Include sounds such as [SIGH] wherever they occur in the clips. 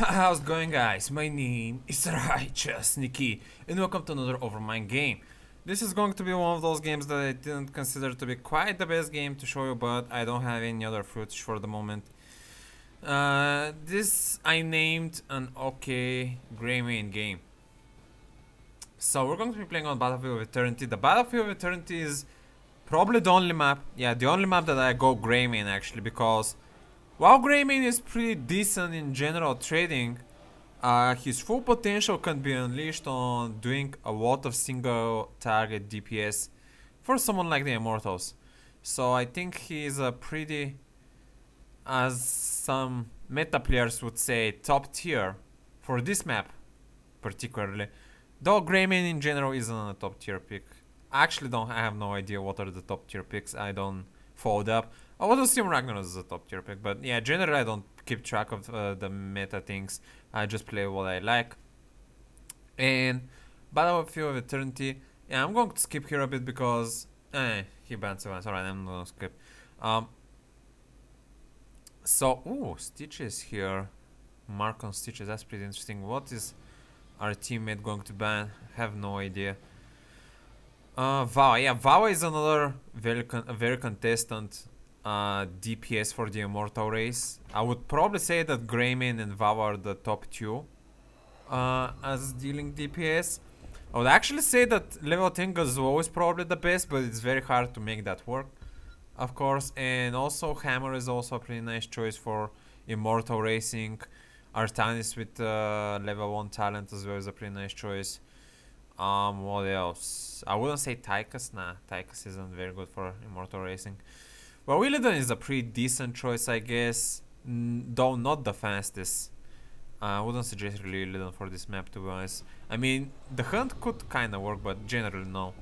How's it going guys? My name is [LAUGHS] Righteous Nicky and welcome to another Overmind game. This is going to be one of those games that I didn't consider to be quite the best game to show you but I don't have any other footage for the moment. Uh, this I named an okay Greymane game. So we're going to be playing on Battlefield of Eternity. The Battlefield of Eternity is probably the only map, yeah the only map that I go Greymane actually because while Greymane is pretty decent in general trading, uh, his full potential can be unleashed on doing a lot of single target DPS for someone like the Immortals. So I think he's a pretty, as some meta players would say, top tier for this map particularly. Though Greymane in general isn't a top tier pick. I actually don't I have no idea what are the top tier picks. I don't followed up. I would assume Ragnaros is a top tier pick, but yeah, generally I don't keep track of uh, the meta things. I just play what I like. And Battlefield of Eternity, yeah, I'm going to skip here a bit because eh, he banned seven. Alright, I'm gonna skip. Um. So, ooh, Stitches here. Mark on Stitches, that's pretty interesting. What is our teammate going to ban? Have no idea. Uh, Vawa, yeah, Vawa is another very con very contestant uh, DPS for the Immortal race. I would probably say that Greymane and Vawa are the top two uh, as dealing DPS. I would actually say that level 10 Gazlowe is probably the best, but it's very hard to make that work, of course. And also Hammer is also a pretty nice choice for Immortal racing. Artanis with uh, level 1 talent as well is a pretty nice choice. Um, what else? I wouldn't say Tychus, nah, Tychus isn't very good for Immortal Racing. Well, Illidan is a pretty decent choice, I guess, N though not the fastest. Uh, I wouldn't suggest really Illidan for this map, to be honest. I mean, the hunt could kinda work, but generally no.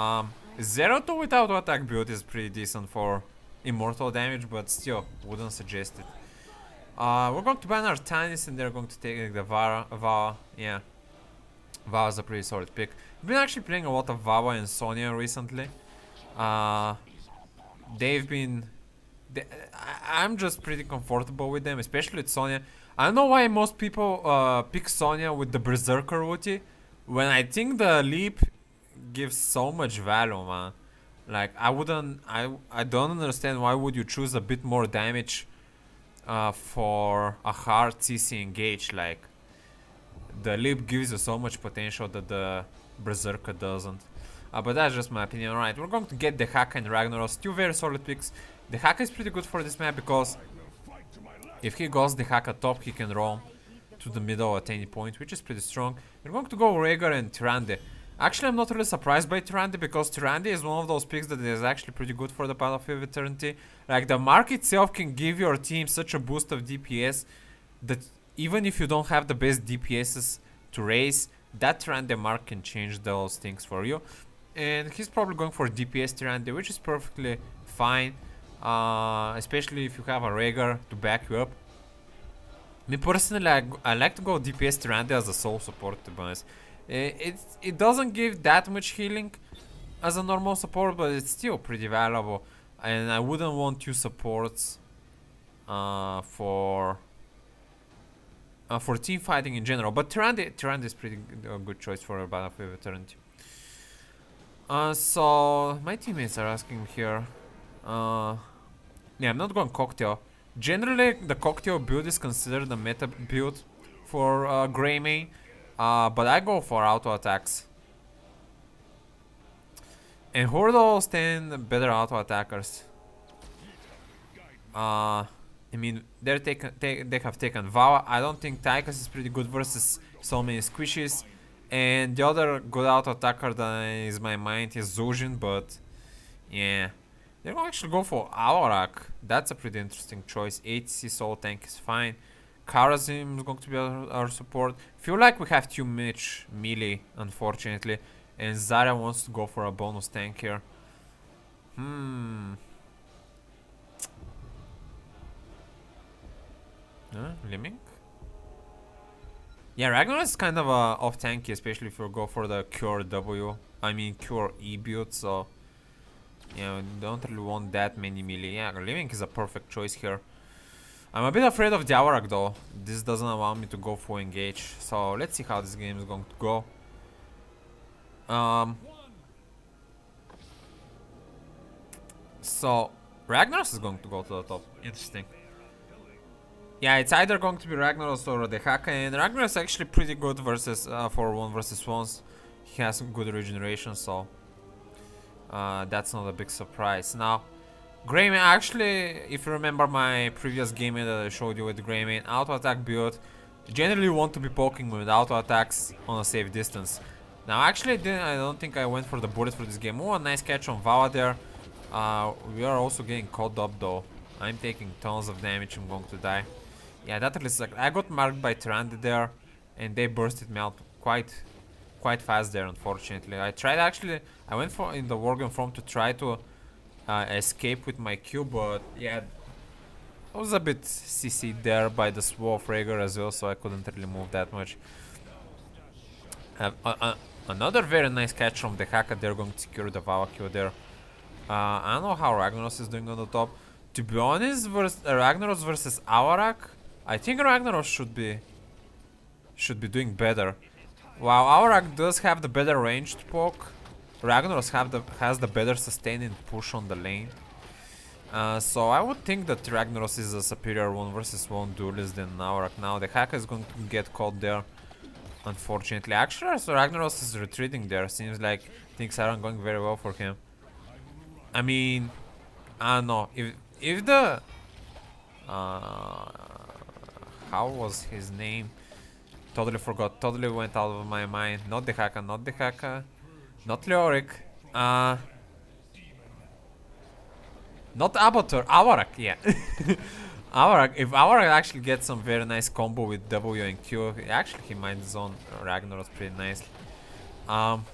Um, Zero 2 without attack build is pretty decent for immortal damage, but still, wouldn't suggest it. Uh, we're going to ban our Artanis and they're going to take the Vara, yeah. Vawa's a pretty solid pick. I've been actually playing a lot of Vawa and Sonya recently. Uh, they've been... They, I, am just pretty comfortable with them, especially with Sonya. I don't know why most people uh, pick Sonya with the Berserker ulti, when I think the Leap gives so much value, man. Like, I wouldn't... I, I don't understand why would you choose a bit more damage uh, for a hard CC engage, like the leap gives you so much potential that the Berserker doesn't. Uh, but that's just my opinion. Alright, we're going to get Dehaka and Ragnaros, two very solid picks. Dehaka is pretty good for this map because if he goes Dehaka top, he can roam to the middle at any point, which is pretty strong. We're going to go Rehgar and Tyrande. Actually, I'm not really surprised by Tyrande because Tyrande is one of those picks that is actually pretty good for the Battlefield of Eternity. Like, the mark itself can give your team such a boost of DPS that even if you don't have the best DPSs to race, that Tyrande mark can change those things for you. And he's probably going for DPS Tyrande, which is perfectly fine. Uh, especially if you have a Rehgar to back you up. Me personally, I, I like to go DPS Tyrande as a soul support to be honest. It, it, it doesn't give that much healing as a normal support, but it's still pretty valuable. And I wouldn't want two supports uh, for uh, for team fighting in general. But Tyrande, Tyrande is pretty good, good choice for a Battlefield Eternity. Uh, so my teammates are asking here. Uh, yeah, I'm not going cocktail. Generally, the cocktail build is considered the meta build for uh, uh, but I go for auto attacks. And those 10 better auto attackers? Uh, I mean, they're taken, they have taken Vawa. I don't think Tychus is pretty good versus so many squishes. And the other good auto attacker that is my mind is Zul'jin, but yeah. They're gonna actually go for Aurak. That's a pretty interesting choice. 80 soul tank is fine. Kharazim is going to be our, our, support. Feel like we have too much melee, unfortunately. And Zarya wants to go for a bonus tank here. Hmm. Uh, Li-Ming? Yeah, Ragnar is kind of a off tanky, especially if you go for the Cure W. I mean Cure E build, so yeah, don't really want that many melee. Yeah, Li-Ming is a perfect choice here. I'm a bit afraid of the Avarak though. This doesn't allow me to go full engage. So let's see how this game is going to go. Um, so Ragnaros is going to go to the top. Interesting. Yeah, it's either going to be Ragnaros or Dehaka, and Ragnaros is actually pretty good versus uh, for one versus ones. He has some good regeneration, so uh, that's not a big surprise. Now, Greymane, actually, if you remember my previous game that I showed you with Greymane, auto attack build, generally want to be poking with auto attacks on a safe distance. Now, actually, I don't think I went for the bullet for this game. Oh, a nice catch on Valla there. Uh, we are also getting caught up though. I'm taking tons of damage, I'm going to die. Yeah, that really sucked. I got marked by Tyrande there, and they bursted me out quite quite fast there, unfortunately. I tried actually, I went for in the Worgen form to try to uh, escape with my Q, but yeah, I was a bit CC there by the Swole Rager as well, so I couldn't really move that much. Uh, uh, uh, another very nice catch from the Haka, they're going to secure the Valkyrie there. Uh, I don't know how Ragnaros is doing on the top. To be honest, versus, uh, Ragnaros versus Avarak, I think Ragnaros should be should be doing better. While Avarak does have the better ranged poke, Ragnaros have the has the better sustaining push on the lane. Uh, so I would think that Ragnaros is a superior one versus one duelist than Avarak. Now the hacker is going to get caught there, unfortunately. Actually, so Ragnaros is retreating there. Seems like things aren't going very well for him. I mean, I don't know if if the uh, how was his name? Totally forgot. Totally went out of my mind. Not the Haka. Not the Haka. Not Leoric. Uh, not Abathur. Avarak. Yeah. [LAUGHS] Avarak. If Avarak actually gets some very nice combo with W and Q, actually he might zone Ragnaros pretty nicely. Um.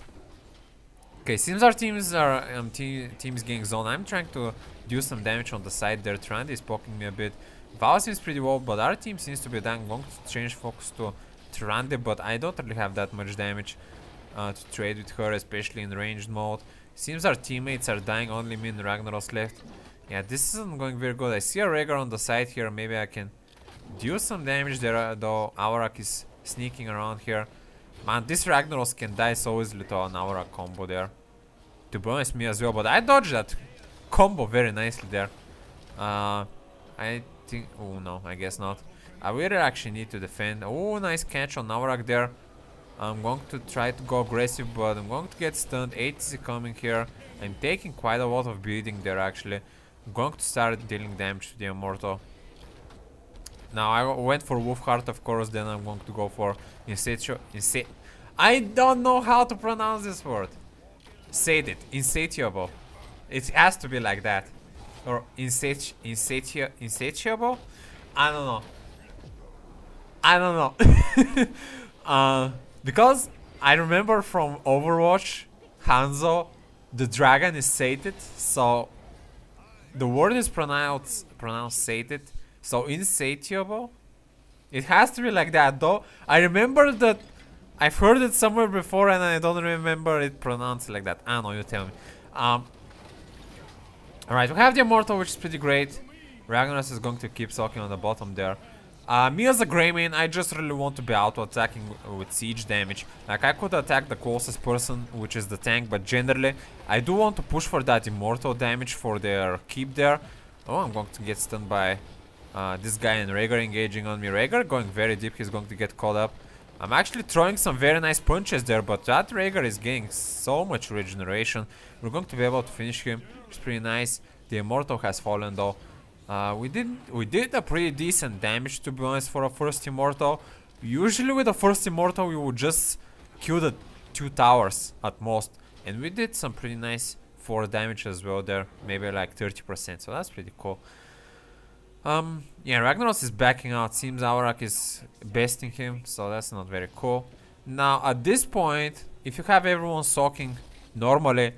Okay, seems our teams are um, te teams getting zone. I'm trying to do some damage on the side there. Trend is poking me a bit. Val seems pretty well, but our team seems to be done. going to change focus to Tyrande, but I don't really have that much damage uh, to trade with her, especially in ranged mode. Seems our teammates are dying, only me and Ragnaros left. Yeah, this isn't going very good. I see a Rehgar on the side here, maybe I can do some damage there, uh, though Avarak is sneaking around here. Man, this Ragnaros can die so easily to an Aura combo there. To be honest, me as well, but I dodged that combo very nicely there. Uh, I think... Oh, no, I guess not. I really actually need to defend. Oh, nice catch on Naurak there. I'm going to try to go aggressive, but I'm going to get stunned. ATC coming here. I'm taking quite a lot of bleeding there, actually. I'm going to start dealing damage to the Immortal. Now I went for Wolfheart of course, then I'm going to go for Insatio... Insa I don't know how to pronounce this word. It. Insatiable. It has to be like that. Or insati insati insatiable? I don't know. I don't know. [LAUGHS] uh, because I remember from Overwatch, Hanzo, the dragon is sated, so the word is pronounced pronounced sated. So insatiable? It has to be like that though. I remember that I've heard it somewhere before and I don't remember it pronounced like that. I know, you tell me. Um, Alright, we have the Immortal which is pretty great. Ragnaros is going to keep talking on the bottom there. Uh, me as a Greymane, I just really want to be auto-attacking with siege damage. Like, I could attack the closest person, which is the tank, but generally, I do want to push for that immortal damage for their keep there. Oh, I'm going to get stunned by uh, this guy and Rehgar engaging on me. Rehgar going very deep, he's going to get caught up. I'm actually throwing some very nice punches there, but that Rehgar is getting so much regeneration. We're going to be able to finish him. Pretty nice. The Immortal has fallen though. Uh, we did we did a pretty decent damage to be honest for a first Immortal. Usually with a first Immortal we would just kill the two towers at most. And we did some pretty nice 4 damage as well there. Maybe like 30%, so that's pretty cool. Um, yeah, Ragnaros is backing out. Seems Aurak is besting him, so that's not very cool. Now, at this point, if you have everyone soaking normally,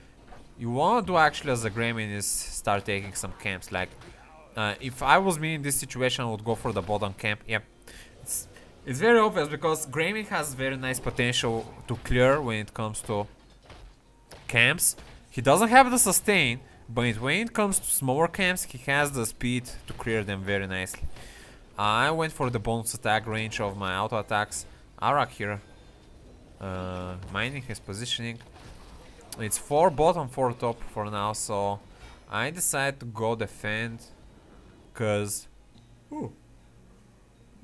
you want to actually as a Greymane is start taking some camps. Like, uh, if I was me in this situation, I would go for the bottom camp. Yep. It's, it's very obvious because Greymane has very nice potential to clear when it comes to camps. He doesn't have the sustain, but when it comes to smaller camps, he has the speed to clear them very nicely. I went for the bonus attack range of my auto attacks. Arak here, uh, mining his positioning. It's 4 bottom, 4 top for now, so I decide to go defend, cause... Ooh.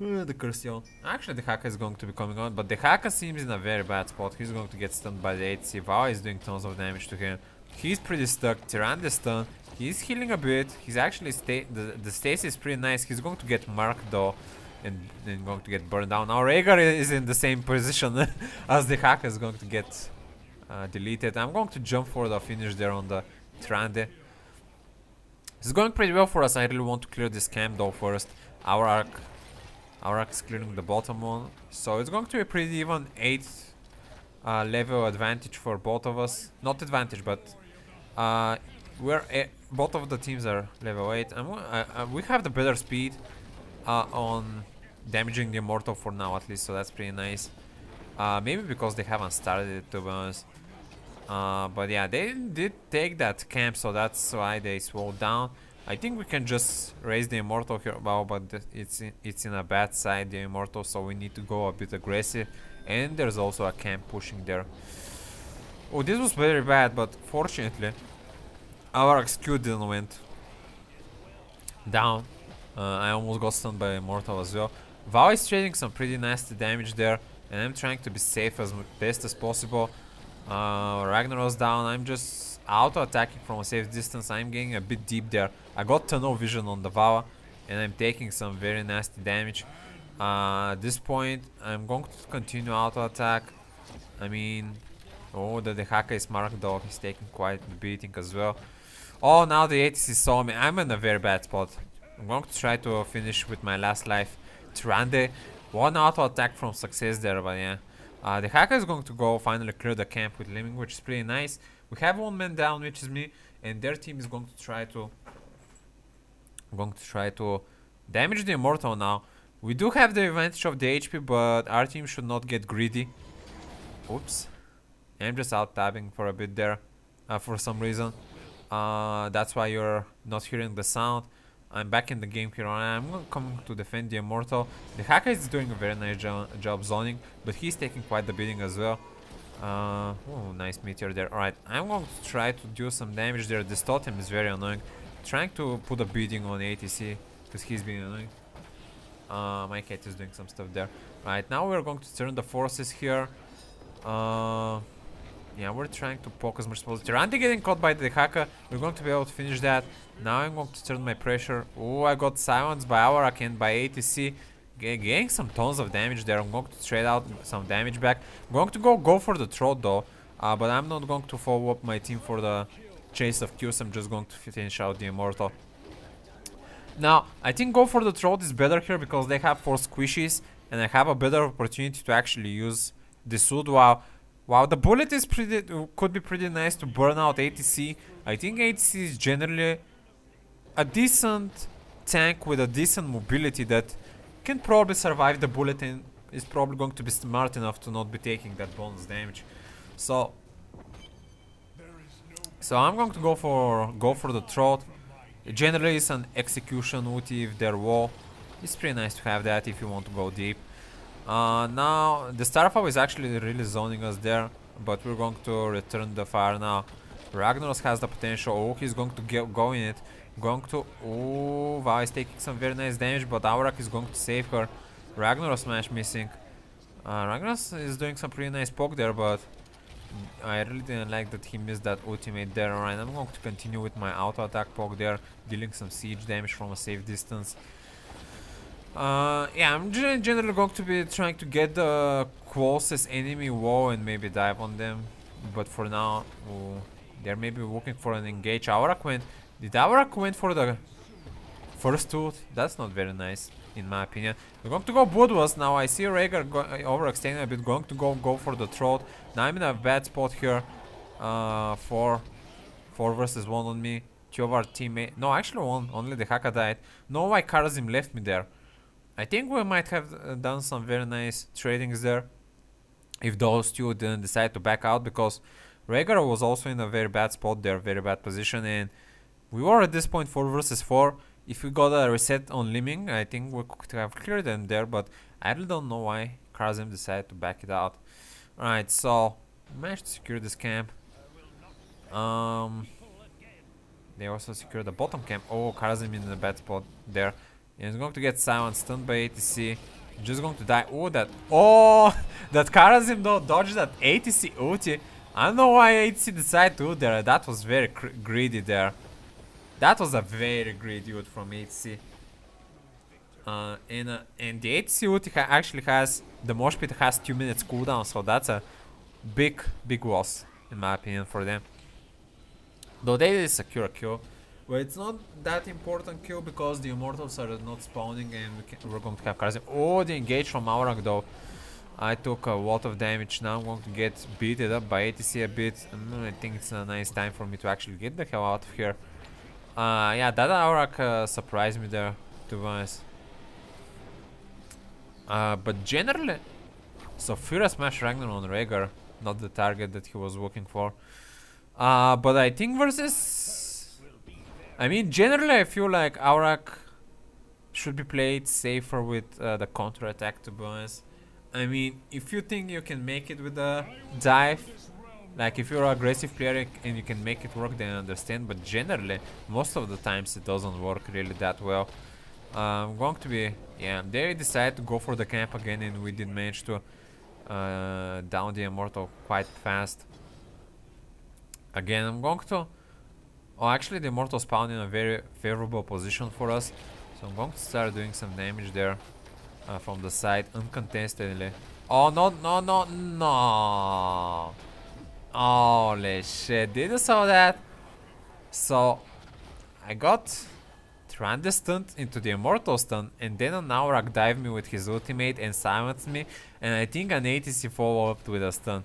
Uh, the Cursion. Actually, the Haka is going to be coming on, but the Haka seems in a very bad spot. He's going to get stunned by the ATC. Vao is doing tons of damage to him. He's pretty stuck. Tyrande is stunned. He's healing a bit. He's actually sta the the stasis is pretty nice. He's going to get marked though, and then going to get burned down. Now Rehgar is in the same position [LAUGHS] as the Haka is going to get uh, deleted. I'm going to jump for the finish there on the Tyrande. It's going pretty well for us. I really want to clear this camp though first. Our arc, our arc is clearing the bottom one, so it's going to be pretty even 8 uh, level advantage for both of us. Not advantage, but uh, we're both of the teams are level 8 and we, uh, uh, have the better speed uh, on damaging the immortal for now at least so that's pretty nice uh, maybe because they haven't started it to be honest. Uh, but yeah they did take that camp so that's why they slowed down. I think we can just raise the immortal here well but it's in, it's in a bad side the immortal so we need to go a bit aggressive. And there's also a camp pushing there. Oh this was very bad but fortunately our execute didn't went down. Uh, I almost got stunned by Immortal as well. Vao is trading some pretty nasty damage there, and I'm trying to be safe as best as possible. Uh, Ragnaros down, I'm just auto-attacking from a safe distance, I'm getting a bit deep there. I got tunnel vision on the Vava, and I'm taking some very nasty damage. Uh, at this point, I'm going to continue auto-attack. I mean, oh, the Dehaka is marked though, he's taking quite the beating as well. Oh, now the ATC saw me. I'm in a very bad spot. I'm going to try to finish with my last life. Tyrande, one auto attack from success there, but yeah. Uh, the hacker is going to go finally clear the camp with Li-Ming, which is pretty nice. We have one man down, which is me, and their team is going to try to going to try to damage the immortal now. We do have the advantage of the HP, but our team should not get greedy. Oops. I'm just out tabbing for a bit there, uh, for some reason. Uh, that's why you're not hearing the sound. I'm back in the game here and I'm coming to defend the Immortal. The Hacker is doing a very nice jo job zoning, but he's taking quite the beating as well. Uh, oh, nice meteor there. Alright, I'm going to try to do some damage there. This totem is very annoying. Trying to put a beating on ATC, because he's being annoying. Uh, my cat is doing some stuff there. Right, now we're going to turn the forces here. Uh, yeah, we're trying to poke as much as possible. Tyrande getting caught by the hacker. We're going to be able to finish that. Now I'm going to turn my pressure. Oh, I got silenced by Aurak and by ATC. Getting some tons of damage there. I'm going to trade out some damage back. I'm going to go go for the throat though. Uh, but I'm not going to follow up my team for the chase of Qs. I'm just going to finish out the Immortal. Now, I think go for the throat is better here because they have four squishies and I have a better opportunity to actually use the suit while Wow, the bullet is pretty could be pretty nice to burn out ATC. I think ATC is generally a decent tank with a decent mobility that can probably survive the bullet and is probably going to be smart enough to not be taking that bonus damage. So so I'm going to go for go for the throat. Generally it's an execution ulti if they're wall. It's pretty nice to have that if you want to go deep. Uh, now, the Starfall is actually really zoning us there, but we're going to return the fire now. Ragnaros has the potential. Oh, he's going to get, go in it. Going to... Oh, Vao is taking some very nice damage, but Aurak is going to save her. Ragnaros smash missing. Uh, Ragnaros is doing some pretty nice poke there, but I really didn't like that he missed that ultimate there. Alright, I'm going to continue with my auto attack poke there, dealing some siege damage from a safe distance. Uh, yeah, I'm generally going to be trying to get the closest enemy wall and maybe dive on them. But for now, they're maybe looking for an engage. Aurak went... Did Aurak went for the first tooth? That's not very nice, in my opinion. We're going to go Bloodlust now. I see Rehgar overextending a bit, going to go go for the throat. Now I'm in a bad spot here. Uh, four, four versus one on me. Two of our teammates. No, actually one. Only the Haka died. No why Kharazim left me there. I think we might have uh, done some very nice tradings there if those two didn't decide to back out because Rehgar was also in a very bad spot there, very bad position and we were at this point 4 versus 4 if we got a reset on Li-Ming, I think we could have cleared them there, but I really don't know why Kharazim decided to back it out. Alright, so managed to secure this camp. Um, they also secured the bottom camp. Oh, Kharazim in a bad spot there. He's going to get silenced, stunned by ATC. Just going to die. Oh, that. Oh, [LAUGHS] that Kharazim though dodged that ATC ulti. I don't know why ATC decided to do there. That was very greedy there. That was a very greedy ult from ATC. Uh, and, uh, and the ATC ult ha actually has, the mosh pit has 2 minutes cooldown, so that's a big, big loss, in my opinion, for them. Though they did secure a kill, but it's not that important kill because the Immortals are not spawning and we are going to have cars. Oh, the engage from Aurak though. I took a lot of damage, now I'm going to get beaten up by ATC a bit. Mm, I think it's a nice time for me to actually get the hell out of here. Uh, yeah, that Aurak uh, surprised me there, to be honest. Uh, but generally, so Furious smash Ragnar on Rehgar, not the target that he was looking for. Uh, but I think versus... I mean, generally I feel like Aurak should be played safer with uh, the counter attack, to be honest. I mean, if you think you can make it with the dive, like if you're an aggressive player and you can make it work, then I understand. But generally, most of the times it doesn't work really that well. I'm going to be, yeah, they decided to go for the camp again and we did manage to uh, down the Immortal quite fast. Again, I'm going to, oh actually the Immortal spawned in a very favorable position for us. So I'm going to start doing some damage there uh, from the side uncontestedly. Oh no, no, no, no! Holy shit, did you saw that? So, I got stunned into the Immortal stun and then an Aurak dived me with his ultimate and silenced me and I think an ATC follow up with a stun.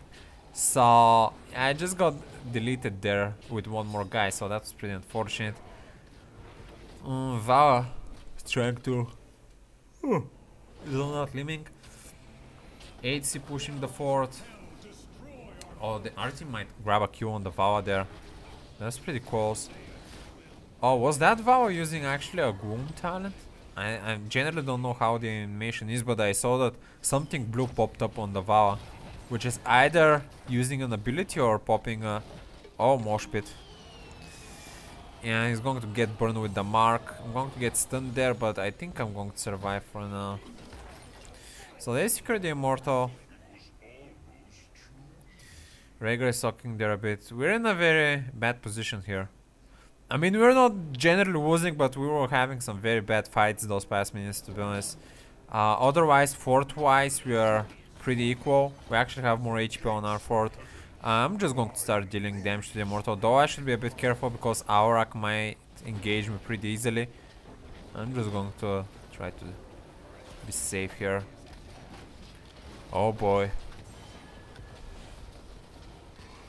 So, I just got deleted there with one more guy, so that's pretty unfortunate. Um, Valla trying to... Uh, not Li-Ming. ATC pushing the fort. Oh, the team might grab a Q on the Valla there. That's pretty close. Oh, was that Valla using actually a Gloom talent? I, I generally don't know how the animation is, but I saw that something blue popped up on the Valla. Which is either using an ability or popping a... Oh, Mosh Pit. Yeah, he's going to get burned with the mark. I'm going to get stunned there, but I think I'm going to survive for now. So they secure the Immortal. Rehgar is sucking there a bit. We're in a very bad position here. I mean, we're not generally losing, but we were having some very bad fights those past minutes, to be honest. Uh, otherwise, fort-wise, we are pretty equal. We actually have more HP on our fort. I'm just going to start dealing damage to the Immortal, though I should be a bit careful because Aurak might engage me pretty easily. I'm just going to try to be safe here. Oh boy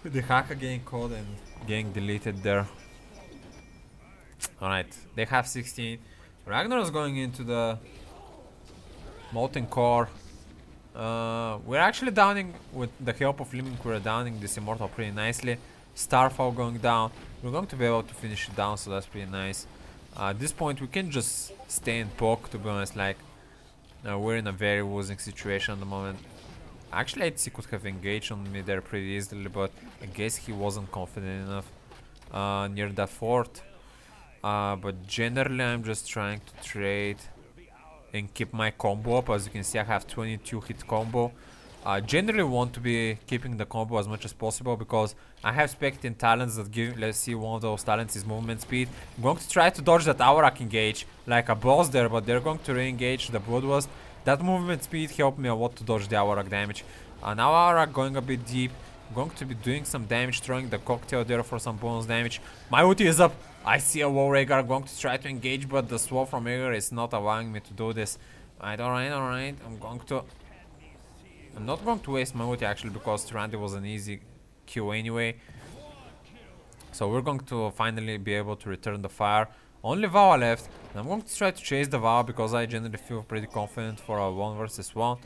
the hacker getting caught and getting deleted there. Alright, they have 16. Ragnar is going into the Molten Core. Uh, we're actually downing, with the help of Li-Ming, we're downing this Immortal pretty nicely. Starfall going down. We're going to be able to finish it down, so that's pretty nice. Uh, at this point, we can just stay and poke, to be honest, like, uh, we're in a very losing situation at the moment. Actually, ATC could have engaged on me there pretty easily, but I guess he wasn't confident enough uh, near the fort. Uh, but generally, I'm just trying to trade and keep my combo up. As you can see, I have 22 hit combo. I generally want to be keeping the combo as much as possible because I have specting talents that give, let's see, one of those talents is movement speed. I'm going to try to dodge that Aurak engage like a boss there, but they're going to re-engage the Bloodlust. That movement speed helped me a lot to dodge the Aurak damage. Uh, now Aurak going a bit deep. Going to be doing some damage, throwing the cocktail there for some bonus damage. My ulti is up. I see a wall Rehgar going to try to engage, but the swap from Rehgar is not allowing me to do this. Alright, alright, alright. I'm going to... I'm not going to waste my ulti actually because Tyrande was an easy kill anyway. So we're going to finally be able to return the fire. Only Valla left. I'm going to try to chase the Valla because I generally feel pretty confident for a 1 versus 1.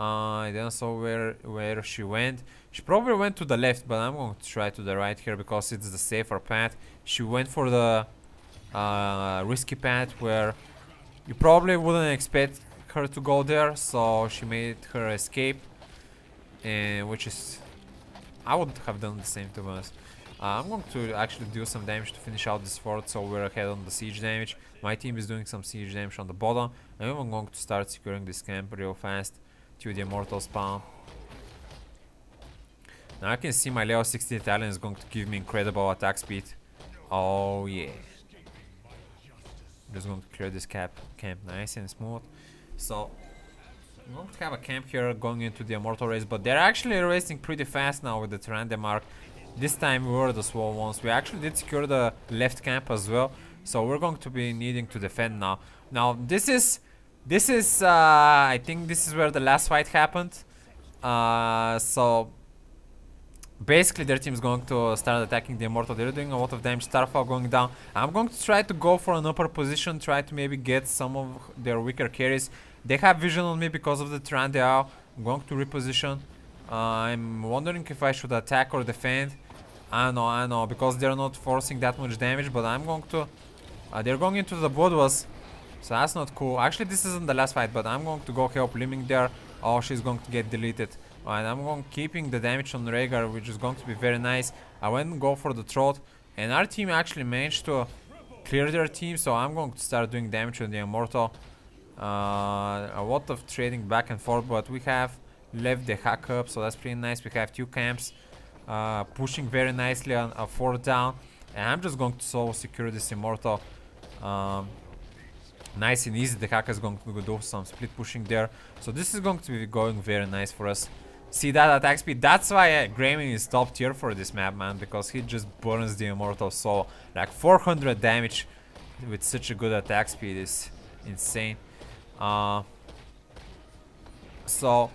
Uh, I don't saw where, where she went. She probably went to the left, but I'm going to try to the right here because it's the safer path. She went for the uh, risky path where you probably wouldn't expect her to go there, so she made her escape, and which is I would have done the same to us. Uh, I'm going to actually do some damage to finish out this fort, so we're ahead on the siege damage. My team is doing some siege damage on the bottom, and I'm going to start securing this camp real fast to the immortal spawn. Now I can see my level 60 Italian is going to give me incredible attack speed. Oh yeah. Just going to clear this cap camp nice and smooth. So we going to have a camp here going into the immortal race, but they're actually racing pretty fast now with the Tyrande mark. This time we were the small ones. We actually did secure the left camp as well. So we're going to be needing to defend now. Now this is this is uh, I think this is where the last fight happened. Uh, so basically their team is going to start attacking the Immortal. They're doing a lot of damage. Starfall going down. I'm going to try to go for an upper position, try to maybe get some of their weaker carries. They have vision on me because of the Trandao. I'm going to reposition. Uh, I'm wondering if I should attack or defend. I know, I know, because they're not forcing that much damage, but I'm going to... Uh, they're going into the Bloodlust, so that's not cool. Actually, this isn't the last fight, but I'm going to go help Li-Ming there. Oh, she's going to get deleted. And I'm going keeping the damage on Rehgar, which is going to be very nice. I went and go for the Throat, and our team actually managed to clear their team, so I'm going to start doing damage on the Immortal. Uh, a lot of trading back and forth, but we have left the hack up, so that's pretty nice. We have two camps uh, pushing very nicely on a fourth down, and I'm just going to solo secure this Immortal. Um, nice and easy. The hack is going to do some split pushing there, so this is going to be going very nice for us. See that attack speed? That's why uh, is top tier for this map, man, because he just burns the Immortal so Like 400 damage with such a good attack speed is insane. Uh, so,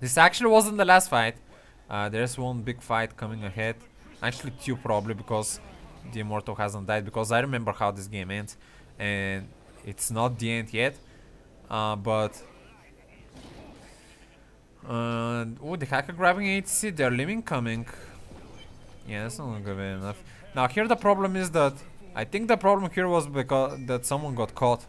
this actually wasn't the last fight. Uh, there's one big fight coming ahead. Actually two probably because the Immortal hasn't died because I remember how this game ends and it's not the end yet. Uh, but uh, oh, the hacker grabbing HC, they're living coming. Yeah, that's not gonna be enough. Now here the problem is that I think the problem here was because that someone got caught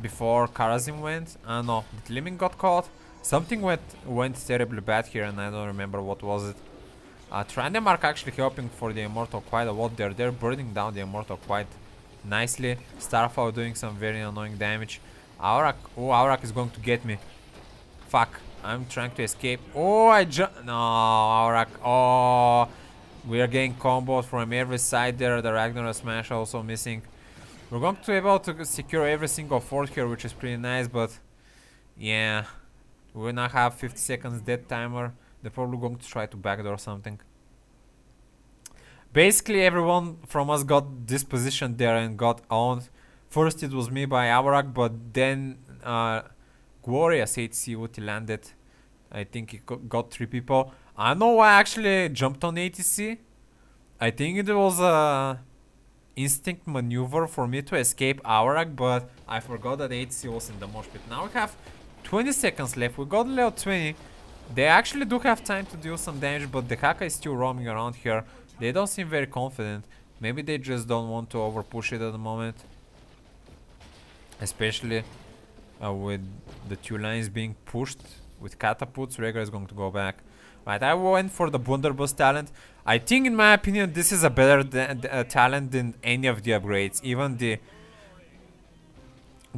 before Kharazim went. Uh, no, Li-Ming got caught. Something went went terribly bad here, and I don't remember what was it. Uh, Tryndamere actually helping for the Immortal quite a lot there. They're burning down the Immortal quite nicely. Starfall doing some very annoying damage. Aurak, oh, Aurak is going to get me. Fuck. I'm trying to escape. Oh, I jump. No, Aurak. Oh, we are getting combos from every side there. The Ragnaros Smash also missing. We're going to be able to secure every single fort here, which is pretty nice, but yeah. We now have 50 seconds dead timer. They're probably going to try to backdoor something. Basically, everyone from us got this position there and got owned. First it was me by Aurak, but then uh, glorious Uti landed. I think it got three people. I know I actually jumped on ATC. I think it was a instinct maneuver for me to escape Aurak, but I forgot that ATC was in the mosh pit. Now we have 20 seconds left. We got level 20. They actually do have time to deal some damage, but the Haka is still roaming around here. They don't seem very confident. Maybe they just don't want to overpush it at the moment. Especially uh, with the two lines being pushed with catapults, Rehgar is going to go back. Right, I went for the Blunderbuss talent. I think, in my opinion, this is a better uh, talent than any of the upgrades. Even the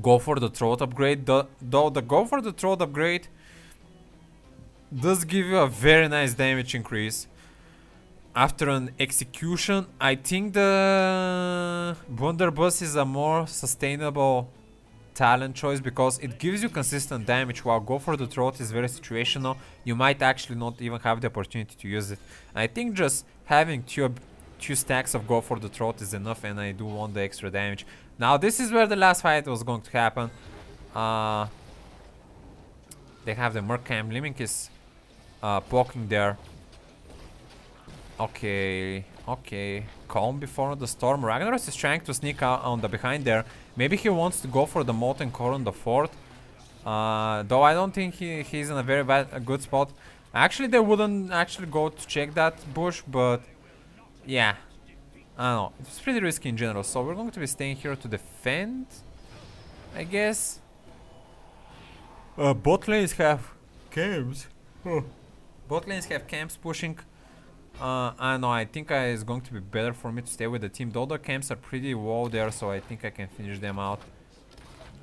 go for the throat upgrade, though, though the go for the throat upgrade does give you a very nice damage increase. After an execution, I think the Blunderbuss is a more sustainable talent choice because it gives you consistent damage while go for the throat is very situational. You might actually not even have the opportunity to use it. I think just having two two stacks of go for the throat is enough and I do want the extra damage. Now this is where the last fight was going to happen. Uh, they have the Merkham Li-Ming is uh, poking there okay Okay, calm before the storm. Ragnaros is trying to sneak out on the behind there. Maybe he wants to go for the molten core on the fort. Uh, though I don't think he, he's in a very bad, a good spot. Actually, they wouldn't actually go to check that bush, but yeah. I don't know. It's pretty risky in general, so we're going to be staying here to defend, I guess. Uh, bot lanes have camps. Oh. Bot lanes have camps pushing. Uh, I know, I think it's going to be better for me to stay with the team. The other camps are pretty low there, so I think I can finish them out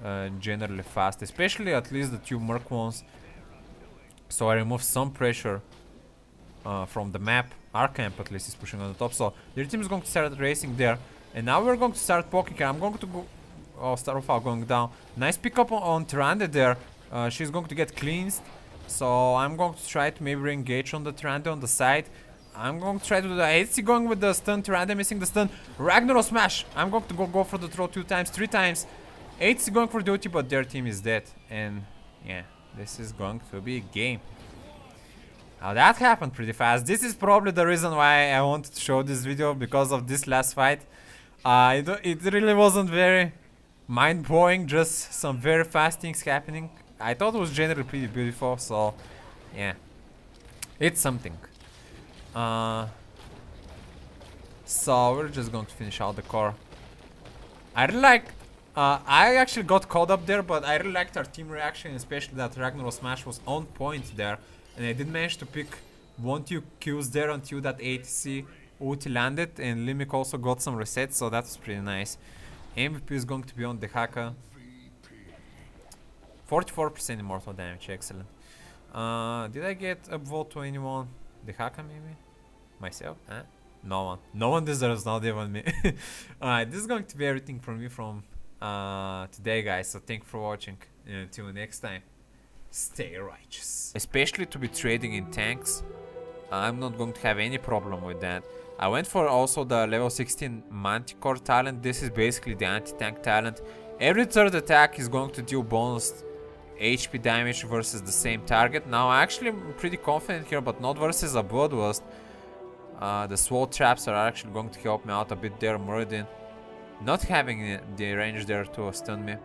uh, generally fast. Especially at least the two Merc ones. So I remove some pressure uh, from the map. Our camp at least is pushing on the top. So their team is going to start racing there. And now we're going to start poking. I'm going to go... Oh, going down. Nice pickup on, on Tyrande there. Uh, she's going to get cleansed. So I'm going to try to maybe re-engage on the Tyrande on the side. I'm going to try to do the AC going with the stun, Tyrande missing the stun. Ragnaros smash! I'm going to go, go for the throw two times, three times. 80 going for duty, but their team is dead. And yeah, this is going to be a game. Now that happened pretty fast. This is probably the reason why I wanted to show this video, because of this last fight. Uh, it, it really wasn't very mind-blowing, just some very fast things happening. I thought it was generally pretty beautiful, so yeah, it's something. Uh, so we're just going to finish out the core. I really like, uh, I actually got caught up there, but I really liked our team reaction, especially that Ragnaros Smash was on point there. And I did manage to pick one two kills there until that ATC ulti landed and Limik also got some resets, so that was pretty nice. MVP is going to be on the Haka. 44% immortal damage, excellent. Uh, did I get upvote to anyone? The Haka maybe? Myself? No one. No one deserves, not even me. [LAUGHS] Alright, this is going to be everything from me from uh, today guys, so thank you for watching. Until next time, stay righteous. Especially to be trading in tanks, I'm not going to have any problem with that. I went for also the level 16 Manticore talent. This is basically the anti-tank talent. Every third attack is going to deal bonus HP damage versus the same target. Now actually I'm pretty confident here, but not versus a Bloodlust. Uh, the SWOT traps are actually going to help me out a bit there, Muradin. Not having the range there to stun me.